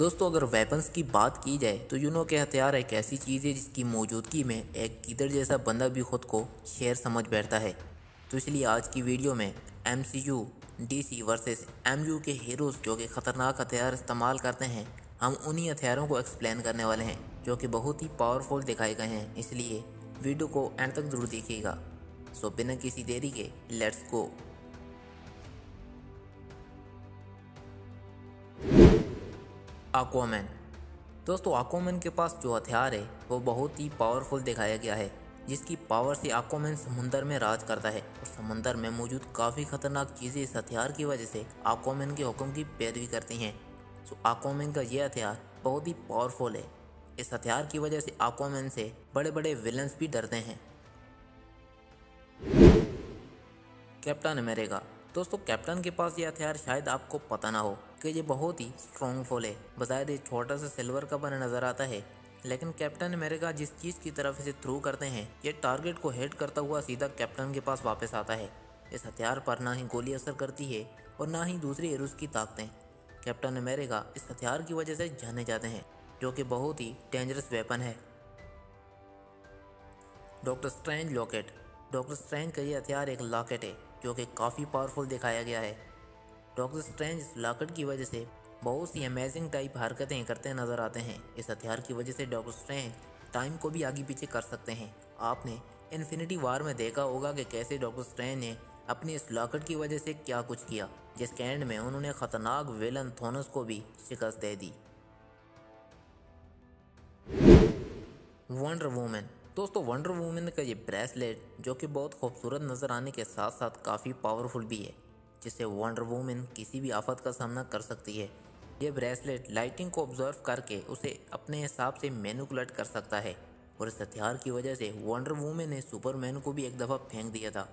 दोस्तों, अगर वेपन्स की बात की जाए तो यूनो के हथियार एक ऐसी चीज़ है जिसकी मौजूदगी में एक कीदड़ जैसा बंदा भी खुद को शेर समझ बैठता है। तो इसलिए आज की वीडियो में M C U D C versus M U के हीरोज़ जो कि ख़तरनाक हथियार इस्तेमाल करते हैं, हम उन्हीं हथियारों को एक्सप्लेन करने वाले हैं, जो कि बहुत ही पावरफुल दिखाए गए हैं। इसलिए वीडियो को एंड तक ज़रूर देखिएगा। सो बिना किसी देरी के लेट्स गो आक्वामैन दोस्तों आक्वामैन के पास जो हथियार है, वो बहुत ही पावरफुल दिखाया गया है, जिसकी पावर से आक्वामैन समुंदर में राज करता है। और समुंदर में मौजूद काफ़ी खतरनाक चीज़ें इस हथियार की वजह से आक्वामैन के हुक्म की पैरवी करती हैं। सो आक्वामैन का ये हथियार बहुत ही पावरफुल है। इस हथियार की वजह से आक्वामैन से बड़े बड़े विलन्स भी डरते हैं। कैप्टन अमेरिका दोस्तों कैप्टन के पास ये हथियार शायद आपको पता ना हो। कि ये बहुत ही स्ट्रॉन्ग फुल है। बजाय छोटा सा सिल्वर का बना नज़र आता है। लेकिन कैप्टन अमेरिका जिस चीज़ की तरफ़ इसे थ्रू करते हैं, ये टारगेट को हेड करता हुआ सीधा कैप्टन के पास वापस आता है। इस हथियार पर ना ही गोली असर करती है और ना ही दूसरी एरूस की ताकतें। कैप्टन अमेरिका इस हथियार की वजह से जाने जाते हैं, जो कि बहुत ही डेंजरस वेपन है। Doctor Strange locket doctor Strange का ये हथियार एक लॉकेट है, जो कि काफ़ी पावरफुल दिखाया गया है। डॉक्टर स्ट्रेंज इस लॉकेट की वजह से बहुत सी अमेजिंग टाइप हरकतें करते नज़र आते हैं। इस हथियार की वजह से डॉक्टर स्ट्रेंज टाइम को भी आगे पीछे कर सकते हैं। आपने इन्फिनिटी वार में देखा होगा कि कैसे डॉक्टर स्ट्रेंज ने अपनी इस लॉकेट की वजह से क्या कुछ किया जिसके एंड में उन्होंने ख़तरनाक विलन थोनस को भी शिकस्त दे दी। वंडर वूमेन दोस्तों वंडर वूमेन का ये ब्रेसलेट जो कि बहुत खूबसूरत नज़र आने के साथ साथ काफ़ी पावरफुल भी है। जिससे वंडर वूमेन किसी भी आफत का सामना कर सकती है। ये ब्रेसलेट लाइटिंग को ऑब्ज़र्व करके उसे अपने हिसाब से मैनुकुलेट कर सकता है। और इस हथियार की वजह से वंडर वूमेन ने सुपरमैन को भी एक दफ़ा फेंक दिया था।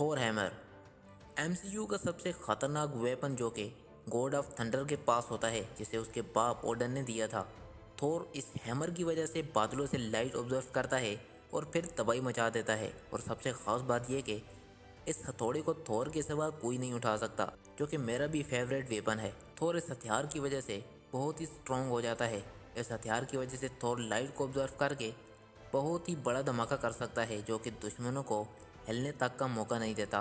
थोर हैमर एमसीयू का सबसे खतरनाक वेपन जो कि गॉड ऑफ़ थंडर के पास होता है, जिसे उसके बाप ओडन ने दिया था। थोर इस हैमर की वजह से बादलों से लाइट ऑब्ज़र्व करता है और फिर तबाही मचा देता है। और सबसे ख़ास बात यह कि इस हथौड़े को थोर के सिवा कोई नहीं उठा सकता जो कि मेरा भी फेवरेट वेपन है। थोर इस हथियार की वजह से बहुत ही स्ट्रॉन्ग हो जाता है। इस हथियार की वजह से थोर लाइट को ऑब्ज़र्व करके बहुत ही बड़ा धमाका कर सकता है, जो कि दुश्मनों को हिलने तक का मौका नहीं देता।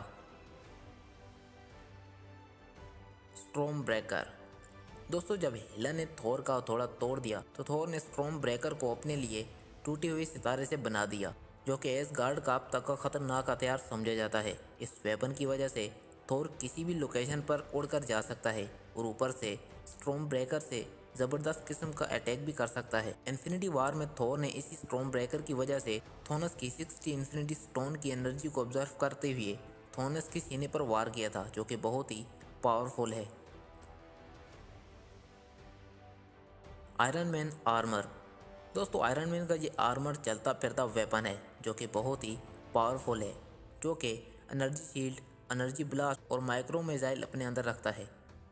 स्ट्रोम ब्रेकर दोस्तों, जब हिला ने थोर का थोड़ा तोड़ दिया तो थोर ने स्ट्रोम ब्रेकर को अपने लिए टूटी हुई सितारे से बना दिया। जो कि एस गार्ड का अब तक का खतरनाक हथियार समझा जाता है। इस वेपन की वजह से थोर किसी भी लोकेशन पर उड़कर जा सकता है और ऊपर से स्ट्रोम ब्रेकर से ज़बरदस्त किस्म का अटैक भी कर सकता है। इन्फिनिटी वार में थोर ने इसी स्ट्रोम ब्रेकर की वजह से थोनस की सिक्सटी इन्फिनिटी स्टोन की एनर्जी को ऑब्ज़र्व करते हुए थोनस के सीने पर वार किया था, जो कि बहुत ही पावरफुल है। आयरन मैन आर्मर दोस्तों आयरन मैन का ये आर्मर चलता फिरता वेपन है, जो कि बहुत ही पावरफुल है, जो कि एनर्जी शील्ड एनर्जी ब्लास्ट और माइक्रो मिसाइल अपने अंदर रखता है।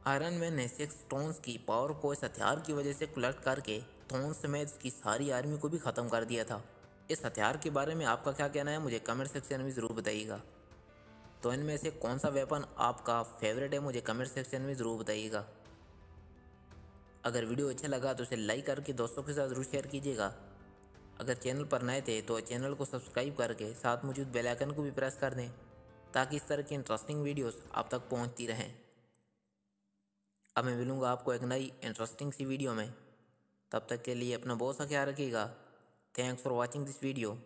आयरन मैन ने सिक्स टोन्स की पावर को इस हथियार की वजह से कलेक्ट करके थोन समेत उसकी सारी आर्मी को भी ख़त्म कर दिया था। इस हथियार के बारे में आपका क्या कहना है, मुझे कमेंट सेक्शन में ज़रूर बताइएगा। तो इनमें से कौन सा वेपन आपका फेवरेट है, मुझे कमेंट सेक्शन में ज़रूर बताइएगा। अगर वीडियो अच्छा लगा तो उसे लाइक करके दोस्तों के साथ ज़रूर शेयर कीजिएगा। अगर चैनल पर नए थे तो चैनल को सब्सक्राइब करके साथ मौजूद बेल आइकन को भी प्रेस कर दें, ताकि इस तरह की इंटरेस्टिंग वीडियोस आप तक पहुँचती रहें। अब मैं मिलूँगा आपको एक नई इंटरेस्टिंग सी वीडियो में। तब तक के लिए अपना बहुत सा ख्याल रखिएगा। Thanks for watching this video